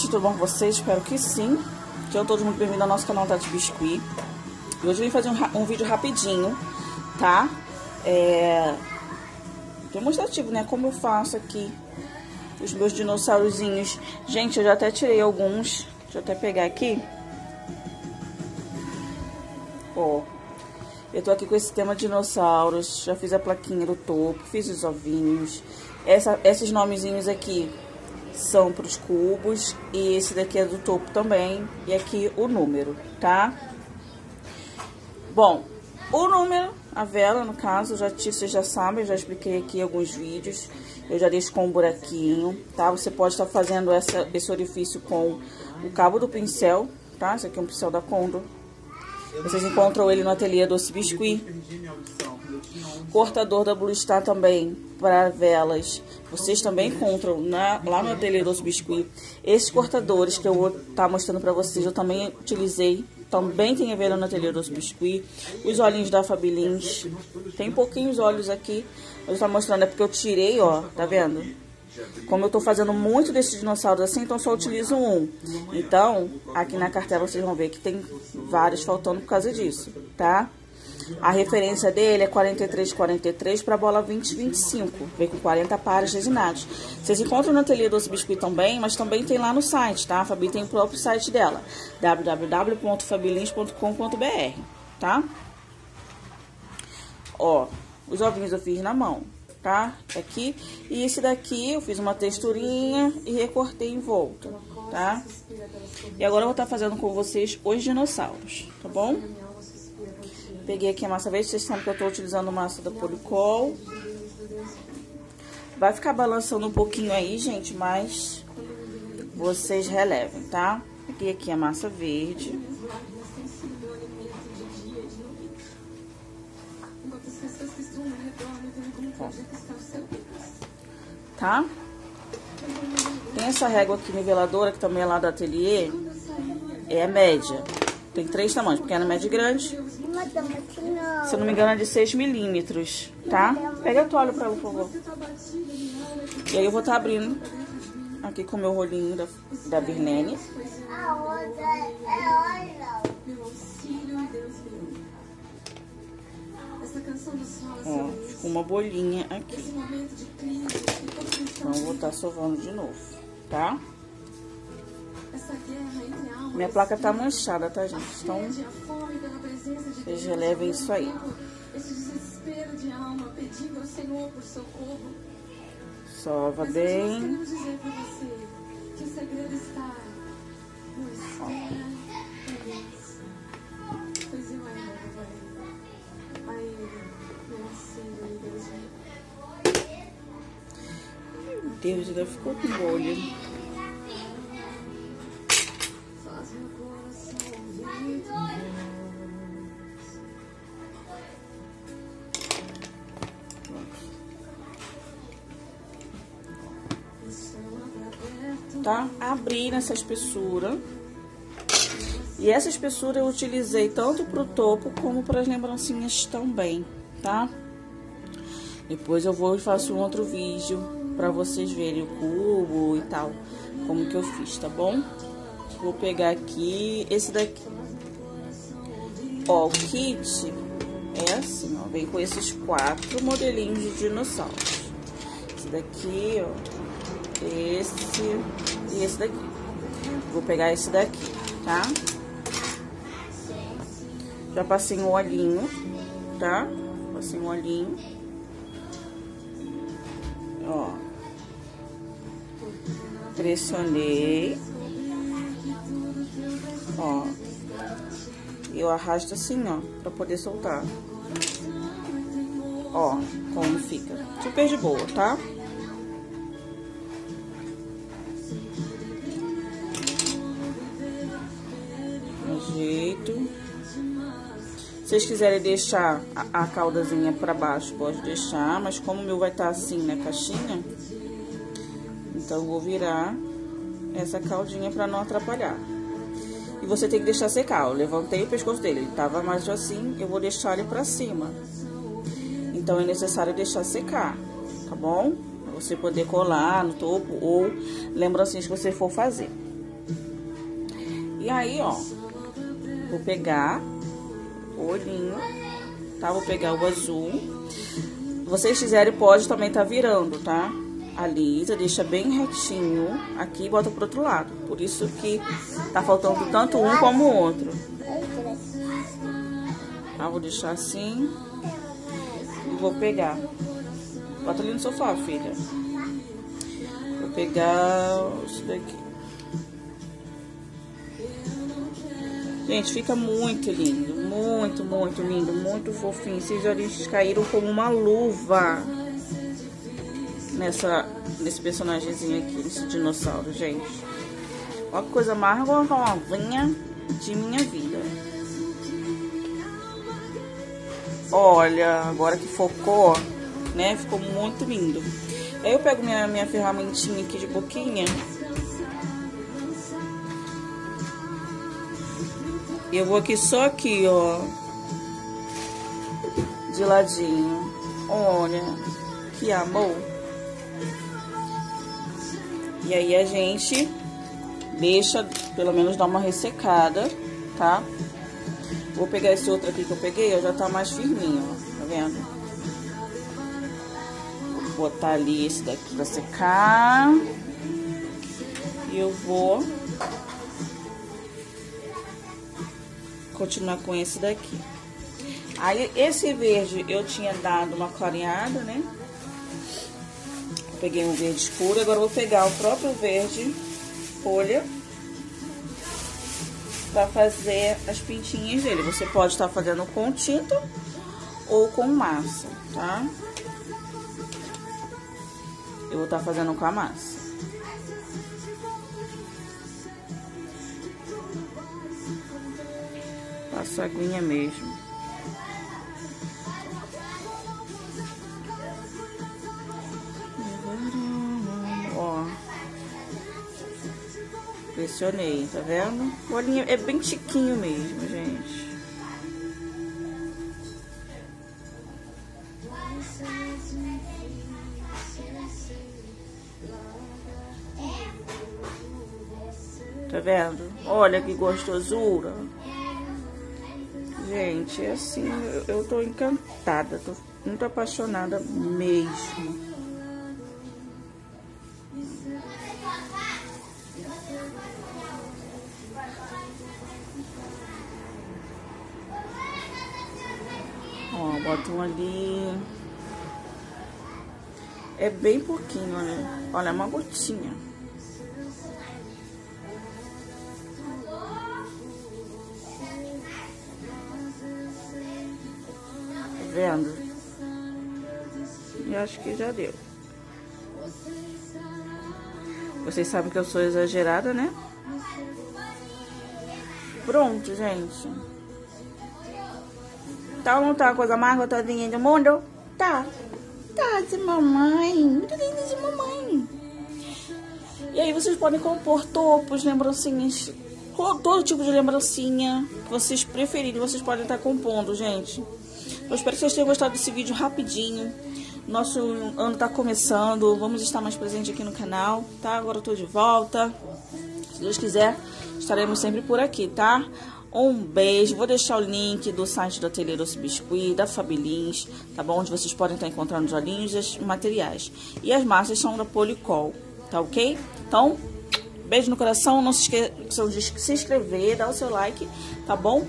Tudo bom com vocês? Espero que sim. Sejam todos muito bem-vindos ao nosso canal Tati Biscuit. E hoje eu vim fazer um, um vídeo rapidinho, tá? É... Demonstrativo, né? Como eu faço aqui os meus dinossaurozinhos. Gente, eu já até tirei alguns. Deixa eu até pegar aqui. Ó. Eu tô aqui com esse tema dinossauros. Já fiz a plaquinha do topo, fiz os ovinhos. Essa, esses nomezinhos aqui são para os cubos e esse daqui é do topo também e aqui o número, tá? Bom, o número, a vela no caso, já vocês já sabem, já expliquei aqui alguns vídeos, eu já deixo com um buraquinho, tá? Você pode estar fazendo essa, esse orifício com o cabo do pincel, tá? Esse aqui é um pincel da Condor. Vocês encontram ele no ateliê Doce Biscuit. Cortador da Blue Star também para velas. Vocês também encontram na, lá no ateliê Doce Biscuit. Esses cortadores que eu vou estar tá mostrando para vocês, eu também utilizei. Também tem a ver no ateliê Doce Biscuit. Os olhinhos da Fabilins. Tem pouquinhos olhos aqui. Eu estou mostrando, é porque eu tirei, ó. Tá vendo? Como eu tô fazendo muito desses dinossauros assim, então só utilizo um. Então, aqui na cartela vocês vão ver que tem vários faltando por causa disso, tá? A referência dele é 4343 para a bola 2025. Vem com 40 pares resinados. Vocês encontram no ateliê Doce Biscuit também, mas também tem lá no site, tá? A Fabi tem o próprio site dela, www.fabilins.com.br, tá? Ó, os ovinhos eu fiz na mão tá? Aqui. E esse daqui eu fiz uma texturinha e recortei em volta, tá? E agora eu vou estar tá fazendo com vocês os dinossauros, tá bom? Peguei aqui a massa verde, vocês sabem que eu tô utilizando massa da Policol. Vai ficar balançando um pouquinho aí, gente, mas vocês relevem, tá? Peguei aqui a massa verde. Tá? Tem essa régua aqui niveladora, que também é lá do ateliê. É média. Tem três tamanhos, pequena, média e grande. Se eu não me engano, é de 6 milímetros, tá? Pega a toalha pra ela, por favor. E aí eu vou estar tá abrindo aqui com o meu rolinho da, da Birlene. Ó, ficou uma bolinha aqui. Então, vou estar tá sovando de novo, tá? Minha placa tá manchada, tá, gente? Então, vocês relevem isso aí. Sova bem. Deus, ainda ficou com bolha. Tá? Abri nessa espessura. E essa espessura eu utilizei tanto pro topo como para as lembrancinhas também, tá? Depois eu vou e faço um outro vídeo para vocês verem o cubo e tal, como que eu fiz, tá bom? Vou pegar aqui esse daqui. Ó, o kit é assim, ó, vem com esses quatro modelinhos de dinossauros. Esse daqui, ó, esse e esse daqui. Vou pegar esse daqui, tá? Já passei um olhinho, tá? Passei um olhinho. Ó pressionei. Ó. Eu arrasto assim, ó, pra poder soltar. Ó, como fica. Super de boa, tá? Jeito. Se vocês quiserem deixar a, a caudazinha pra baixo, pode deixar. Mas como o meu vai estar tá assim na caixinha, então, vou virar essa caldinha pra não atrapalhar. E você tem que deixar secar. Eu levantei o pescoço dele, ele tava mais assim, eu vou deixar ele pra cima. Então, é necessário deixar secar, tá bom? você poder colar no topo ou lembrancinhas que você for fazer. E aí, ó, vou pegar o olhinho, tá? Vou pegar o azul. Vocês quiserem, pode também tá virando, tá? Alisa, deixa bem retinho aqui e bota pro outro lado. Por isso que tá faltando tanto um como o outro. Tá, vou deixar assim. E vou pegar. Bota ali no sofá, filha. Vou pegar isso daqui. Gente, fica muito lindo. Muito, muito lindo. Muito fofinho. Esses olhinhos caíram como uma luva. Nessa, nesse personagemzinho aqui, nesse dinossauro, gente. Olha que coisa mais gostosinha de minha vida. Olha, agora que focou, né? Ficou muito lindo. Aí eu pego minha, minha ferramentinha aqui de boquinha. Eu vou aqui só aqui, ó. De ladinho. Olha, que amor. E aí a gente deixa, pelo menos dar uma ressecada, tá? Vou pegar esse outro aqui que eu peguei, já tá mais firminho, ó, tá vendo? Vou botar ali esse daqui pra secar. E eu vou continuar com esse daqui. Aí, esse verde eu tinha dado uma clareada, né? Peguei um verde escuro, agora vou pegar o próprio verde folha para fazer as pintinhas dele. Você pode estar tá fazendo com tinta ou com massa, tá? Eu vou estar tá fazendo com a massa. A aguinha mesmo. Pressionei, tá vendo? O olhinho é bem chiquinho mesmo, gente. Tá vendo? Olha que gostosura. Gente, é assim, eu, eu tô encantada, tô muito apaixonada mesmo. Ó, botam ali. É bem pouquinho, olha. Olha, é uma gotinha. Vendo? E acho que já deu. Vocês sabem que eu sou exagerada, né? Pronto, gente. Tá ou não tá a coisa mais gostosinha do mundo? Tá. Tá, de mamãe. Muito linda de mamãe. E aí vocês podem compor topos, lembrancinhas, todo tipo de lembrancinha que vocês preferirem, vocês podem estar compondo, gente. Eu espero que vocês tenham gostado desse vídeo rapidinho. Nosso ano tá começando, vamos estar mais presente aqui no canal, tá? Agora eu tô de volta. Se Deus quiser, estaremos sempre por aqui, tá? Um beijo, vou deixar o link do site do Ateliê Doce Biscuit, da Fabilins, tá bom? Onde vocês podem estar encontrando os olhinhos e os materiais. E as massas são da Policol, tá ok? Então, beijo no coração, não se esqueçam de se inscrever, dar o seu like, tá bom?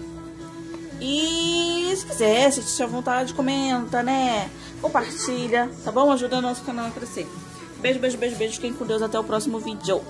E se quiser, se tiver vontade, comenta, né? Compartilha, tá bom? Ajuda o nosso canal a crescer. Beijo, beijo, beijo, beijo. Fiquem com Deus. Até o próximo vídeo.